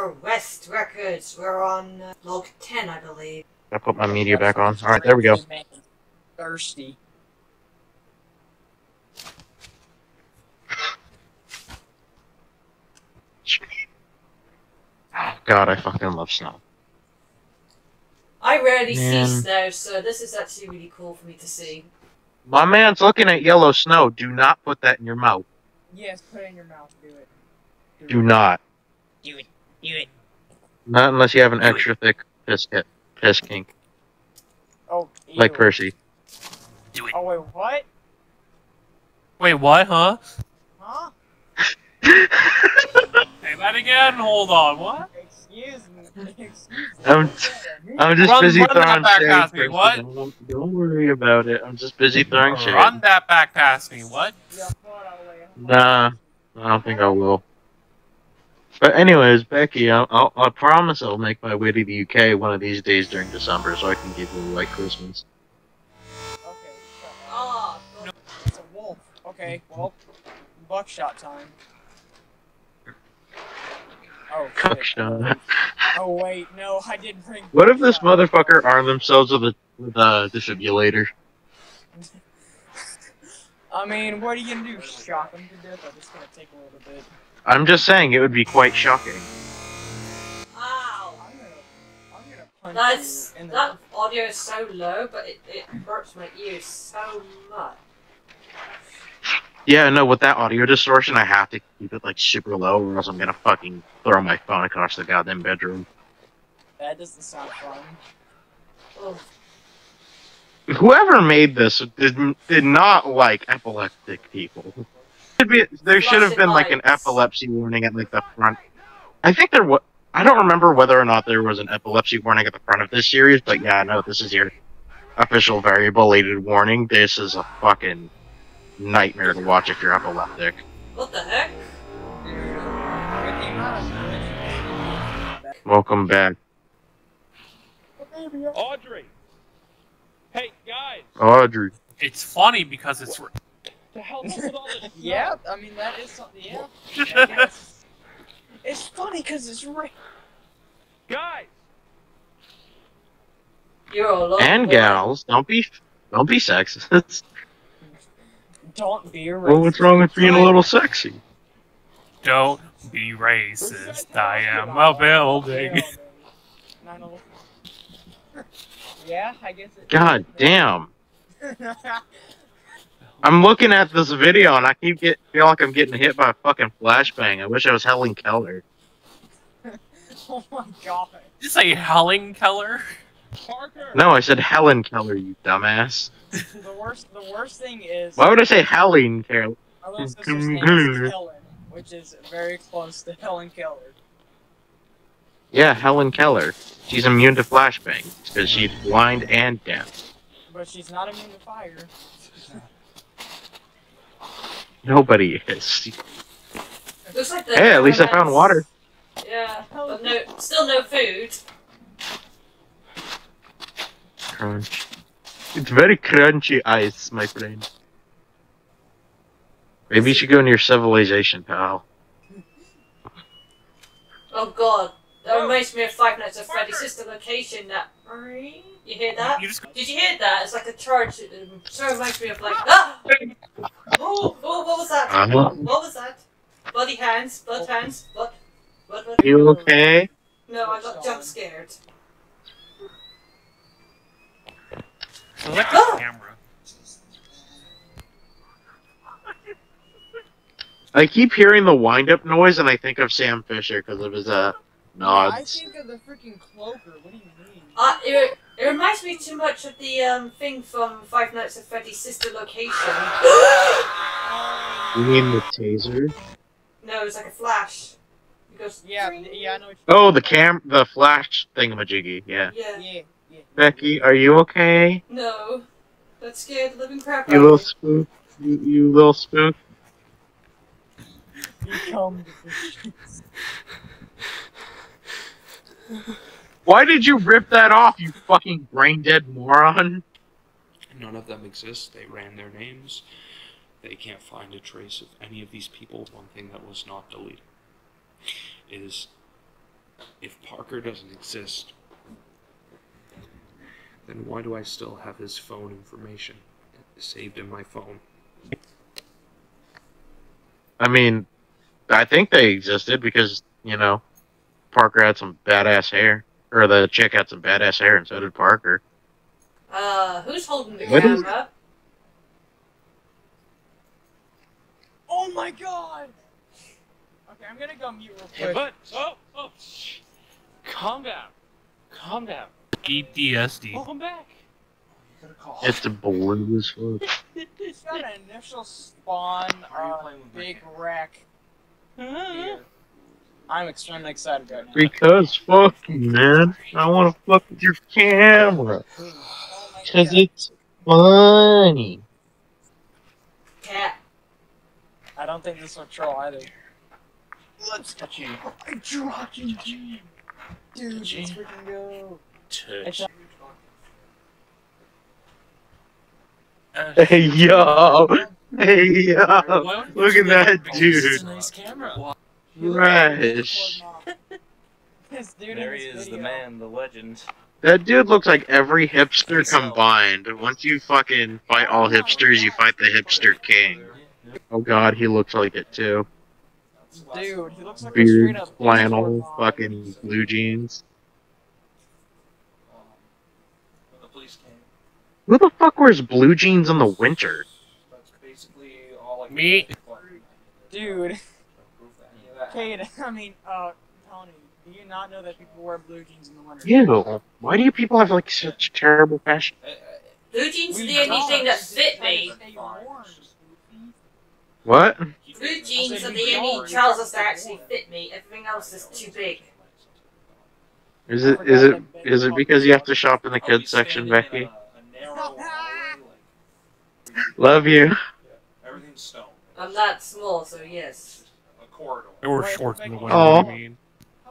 For West Records, we're on uh, log 10, I believe. I put my media back on. All right, there we go. Thirsty. Oh, God, I fucking love snow. I rarely Man. see snow, so this is actually really cool for me to see. My man's looking at yellow snow. Do not put that in your mouth. Yes, put it in your mouth. Do it. Do not. Do it. Do it. Not unless you have an extra thick piss, ki- piss kink, Oh, like ew. Percy. Oh wait, what? Wait, what, huh? Huh? Say that again? Hold on, what? Excuse me. Excuse me. I'm, I'm just Run- busy run that throwing back shade. past me, what? Don't, don't worry about it. I'm just busy throwing shade. Run that back past me, what? Yeah, throw it out of the way. Nah, I don't think I will. But anyways, Becky, I'll, I'll, I promise I'll make my way to the UK one of these days during December, so I can give you a white Christmas. Okay. shut up. Ah, It's a wolf. Okay, well, buckshot time. Oh shit. Cockshot. Oh wait, no, I didn't bring. What if this motherfucker armed themselves with a with a defibrillator? I mean, what are you gonna do? Shock him to death? I'm just gonna take a little bit? I'm just saying it would be quite shocking. ow. I'm gonna, I'm gonna punch That's, you in the. that audio is so low, but it, it hurts my ears so much. Yeah, no, with that audio distortion, I have to keep it like super low, or else I'm gonna fucking throw my phone across the goddamn bedroom. That doesn't sound fun. Oh, Whoever made this did did not like epileptic people. Should be, there should have been like an epilepsy warning at like the front. I think there was. I don't remember whether or not there was an epilepsy warning at the front of this series, but yeah, no, this is your official variable-aided warning. This is a fucking nightmare to watch if you're epileptic. what the heck? With the amount of glitches Welcome back, Audrey! Hey, guys! Audrey. It's funny because it's. To help us with all this stuff. Yeah, I mean that is something. Yeah. I guess. it's funny because it's real. Guys! You're a and boy. gals, don't be don't be sexist. Don't be a well, what's wrong with being a little sexy? Don't be racist. I am a building. Nine eleven. Yeah, I guess it. God damn. I'm looking at this video and I keep get feel like I'm getting hit by a fucking flashbang. I wish I was Helen Keller. oh my god. Did you say Helen Keller? Parker! No, I said Helen Keller, you dumbass. The worst. The worst thing is. Why would I say Helen Keller? My little sister's name is Helen, which is very close to Helen Keller. Yeah, Helen Keller. She's immune to flashbangs because she's blind and deaf. But she's not immune to fire. Nobody is. Like Hey, at least I found water. Yeah, but no, still no food. Crunch. It's very crunchy ice, my friend. Maybe you should go near civilization, pal. Oh god, that reminds me of Five Nights at Freddy's sister location. That you hear that? You just Did you hear that? It's like a charge. It um, sort of reminds me of like ah. Oh, oh, what was that? Uh-huh. What was that? Bloody hands, blood hands, blood, blood, blood. You okay? No, I got jump scared. select Ah! the camera. I keep hearing the wind-up noise, and I think of Sam Fisher because of his uh I think of the freaking cloaker. What do you mean? Uh, it, it reminds me too much of the um thing from Five Nights at Freddy's sister location. You mean the taser? no, it's like a flash. It goes. Yeah, "Tring." yeah, I know. What Oh, the cam, the flash thingamajiggy. Yeah. Yeah. yeah, yeah. Becky, are you okay? No, that scared the living crap out You of little me. spook. You, you little spook. Become the streets. Why did you rip that off, you fucking brain dead moron? None of them exist. They ran their names. They can't find a trace of any of these people. One thing that was not deleted is if Parker doesn't exist, then why do I still have his phone information saved in my phone? I mean, I think they existed because you know Parker had some badass hair, or the chick had some badass hair, and so did Parker. Uh, who's holding the What is- camera? Oh my god! Okay, I'm gonna go mute real quick. Hey, But oh, oh, shh. calm down, calm down. PTSD. Welcome back. It's a blue as fuck. It's got an initial spawn uh, big wreck. here. I'm extremely excited right now. Because fuck you, man. I want to fuck with your camera. Oh Cause God. it's funny. Cat. I don't think this will troll either. Let's touch you. Dude, let's freaking go. Touch. Hey yo, hey yo, look at that It's dude. A. Fresh. This dude There in he this is, the man, the legend. That dude looks like every hipster combined. Once you fucking fight all hipsters, you fight the hipster king. Oh god, he looks like it too. Dude, he looks like a Beard, straight up flannel, fucking blue jeans. When the police came, Who the fuck wears blue jeans in the winter? that's basically all I could Me. Dude, Proof that any of that Kate, I mean, uh, Tony, do you not know that people wear blue jeans in the winter? Ew. Why do you people have like such terrible fashion? Uh, uh, Blue jeans are the only thing that fit me. What? Blue jeans are the only trousers that actually fit me. Everything else is too big. Is it is it is it because you have to shop in the kids section, Becky? a- a narrow hallway, like, Love you. everything's stone. I'm that small, so yes. A corridor. There were Right, shorts in the thank winter. you. what do oh. you mean?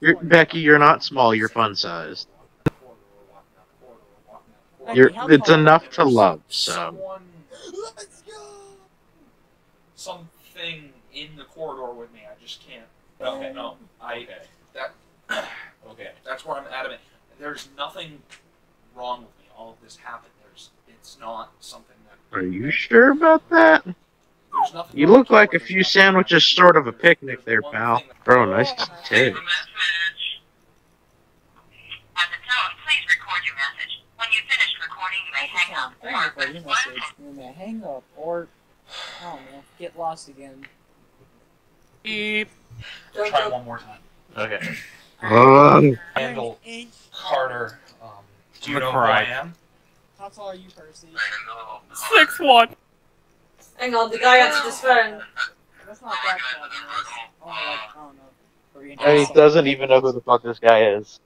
You're, Becky, you're not small. You're fun sized. Corridor, walking down the corridor, walking down the corridor. You're. how It's enough to love. So. Let's go! something in the corridor with me. I just can't. Okay, no, I. That. okay, that's where I'm adamant. There's nothing wrong with me. All of this happened. There's. It's not something that. Are you sure about that? There's nothing. You look like a few sandwiches short of a picnic there, pal. Bro, nice tits. At the tone, please record your message. When you've finished recording, you may hang up or you for press your one message. You may hang up or, I don't know, get lost again. Beep. Don't Try go. one more time. Okay. Um, Randall Carter. Um, do you know gonna who I am? How tall are you, Percy? Six one. Hang on, the guy answered his phone. That's not that tall, only like, I don't know, and he doesn't even know who the fuck this guy is.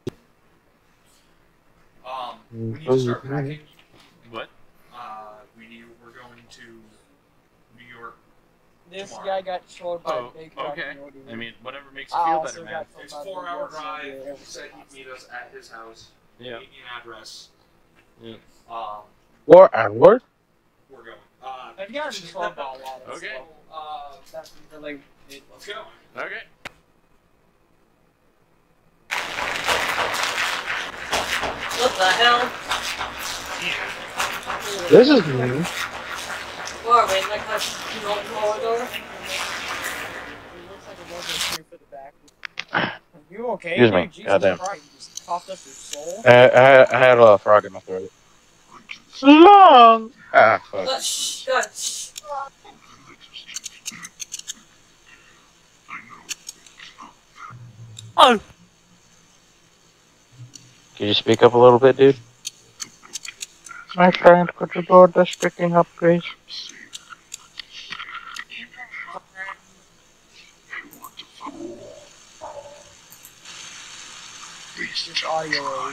Um, we need to start packing. What? Uh, we need. We're going to New York. This tomorrow. guy got trolled by Oh, a big okay. I mean, whatever makes you I feel better, man. It's by four the hour drive. He said he'd meet us at his house. Yeah. Give me an address. Yeah. Um, War and work. we're going. Uh, I've gotten trolled by a lot of Okay. stuff. uh, That's really it. let's go. Okay. What the hell? This is new. Where are we? in Like a small corridor? It looks like a logo here for the back. Are you okay? Excuse me, dude? Jesus goddamn. Christ, you just coughed up your soul. I, I, I had a frog in my throat. Long. Ah, fuck. Let's shh, go, shh. Oh. Can you speak up a little bit, dude? My friend, could you do the speaking up, please? Just audio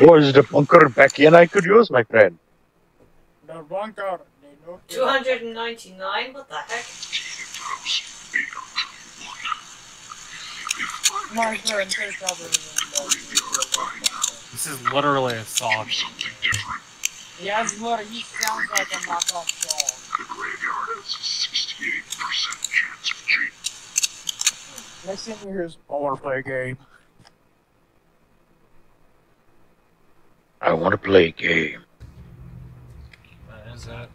Was the bunker back in I could use, my friend? The bunker. 299? What the heck? My friend, take cover. in the- This is literally a song. Yes, but he sounds like in my console. The graveyard has a knockoff dog. Next thing you hear is, I want to play a game. I want to play a game. What is that?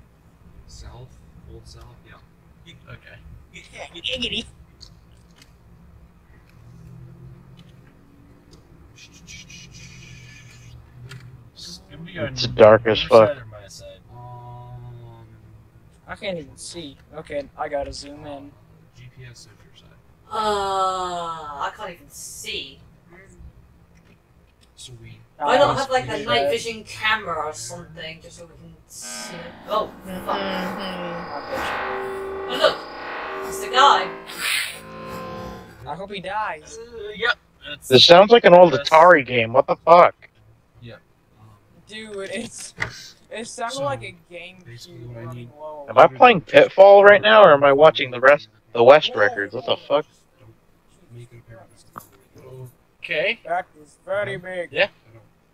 South, old South, yeah. Okay. Giggity. It's dark as fuck. Um, I can't even see. Okay, I gotta zoom in. GPS says your side. Uh, I can't even see. So we. Why not have like a yeah. night vision camera or something, just so we can see it? Oh, fuck. I Oh, look! It's the guy. I hope he dies. yep. That's, This sounds like an old Atari game. What the fuck? Um, Dude, it's it sounded So, like a game basically cube what I running low. Am I playing Pitfall right now, or am I watching the rest, the West records? What the fuck? make it apparent. okay. That is very big. Yeah.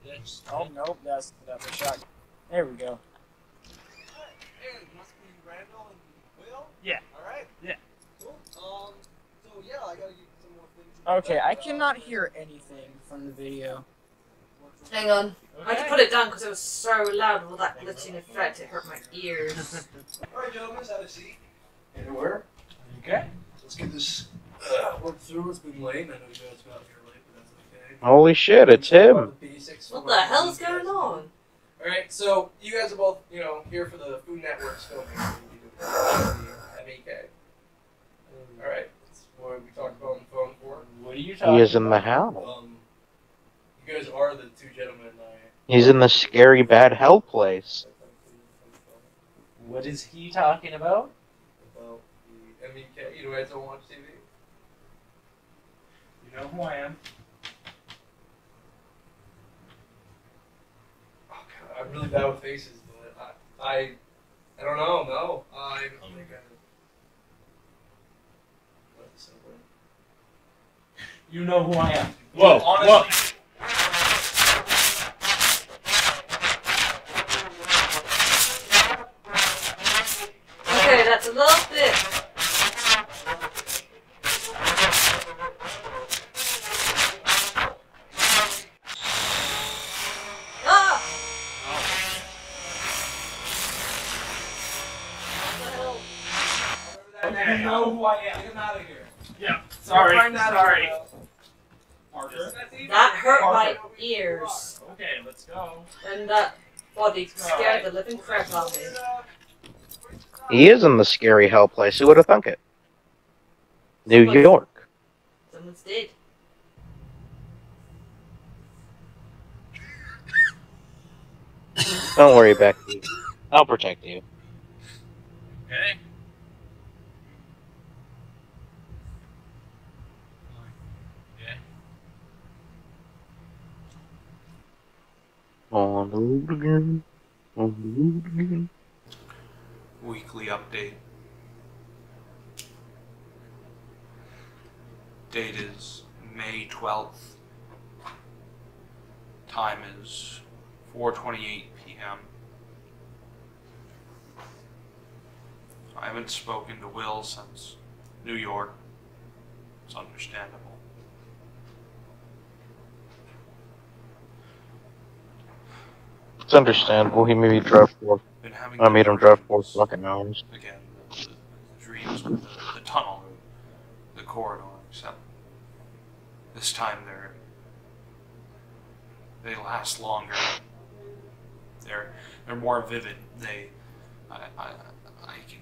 I Oh nope, that's that's a shot. There we go. Hey, must be Randall and Will? Yeah. Alright. Yeah. Cool. Um, so yeah, I gotta get some more things. Okay, I cannot hear anything from the video. Hang on. I had to put it down because it was so loud with all that glitching effect. It hurt my ears. Alright, gentlemen, have a seat. Anywhere? Okay. Let's get this uh, worked through. It's been late. I know you guys got here late, but that's okay. Holy shit, it's him. What the hell's these going on? Alright, so you guys are both, you know, here for the Food Network's filming. MEK. Alright, that's what we talked about on the phone for. What are you talking about? He is in the about? house. Um, you guys are the two gentlemen I. He's in the scary bad hell place. What is he talking about? About the MEK. You guys don't watch TV? You know who I am. Oh, God, I'm really bad with faces, but I, I, I don't know. No, I don't think I. What is it? You know who I am. Whoa, honestly. Okay, you know who I am. Get him out of here. Yeah. Sorry. Find that Sorry. out. Parker. That hurt my ears. Okay, let's go. And that body scared the living crap out of me. He is in the scary hell place. Who would have thunk it? New Someone- York. Someone's dead. Don't worry, Becky. I'll protect you. Okay. On the road again. On the road again. Weekly update. Date is May 12th. Time is 4:28 p.m. I haven't spoken to Will since New York. It's understandable. It's understandable. He made me drive four. I made him drive four fucking hours. again the, the, the dreams with the, the tunnel, the corridor, except this time they're they last longer. They're they're more vivid. They I I, I can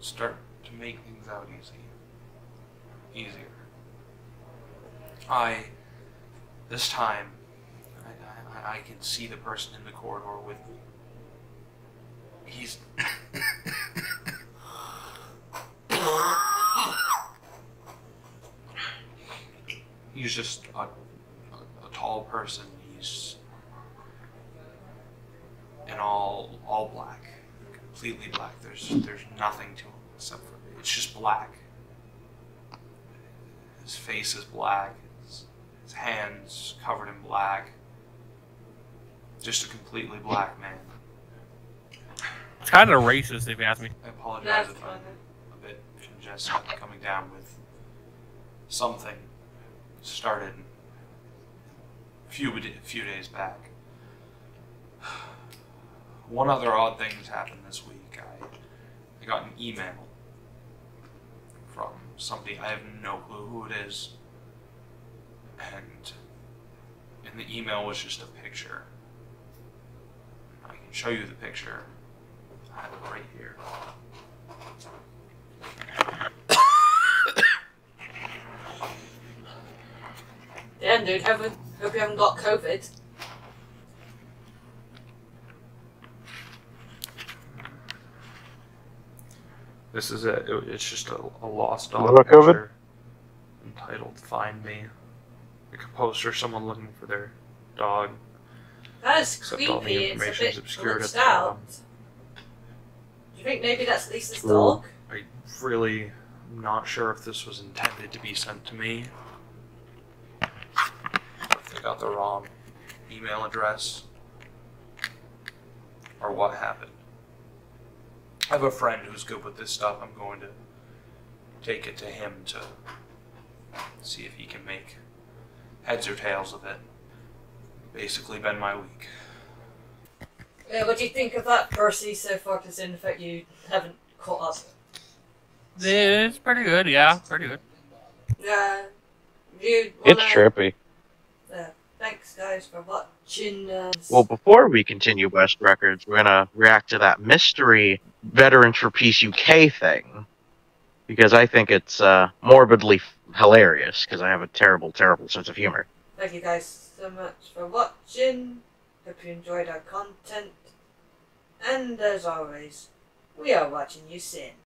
start to make things out easy easier. I this time I, I, I can see the person in the corridor with me. He's he's just a, a, tall person. He's in all all black, completely black. There's there's nothing to him except for it's just black. His face is black. His, his hands covered in black. Just a completely black man. It's kind of racist, if you ask me. I apologize That's if. I'm a bit congested coming down with something started a few a few days back. One other odd thing has happened this week. I I got an email from somebody I have no clue who it is, and in the email was just a picture. I can show you the picture. I have it right here. Damn, dude. Hope, hope you haven't got COVID. This is it. It- It's just a, a lost dog What about COVID? picture entitled "Find Me." Like a poster, someone looking for their dog. That is Except all the creepy. It's a information is obscured at the bottom. Do you think maybe that's Lisa's True. dog? I really am not sure if this was intended to be sent to me. If they got the wrong email address. Or what happened. I have a friend who's good with this stuff. I'm going to take it to him to see if he can make heads or tails of it. Basically, been my week. Yeah, what do you think of that, Percy, so far, considering the fact you haven't caught up? It's pretty good, yeah, pretty good. Yeah. You It's wanna- trippy. Yeah. Thanks, guys, for watching. Uh, Well, before we continue West Records, we're gonna react to that mystery Veterans for Peace UK thing because I think it's uh, morbidly f- hilarious because I have a terrible, terrible sense of humor. Thank you guys so much for watching. Hope you enjoyed our content. And as always, we are watching you sin.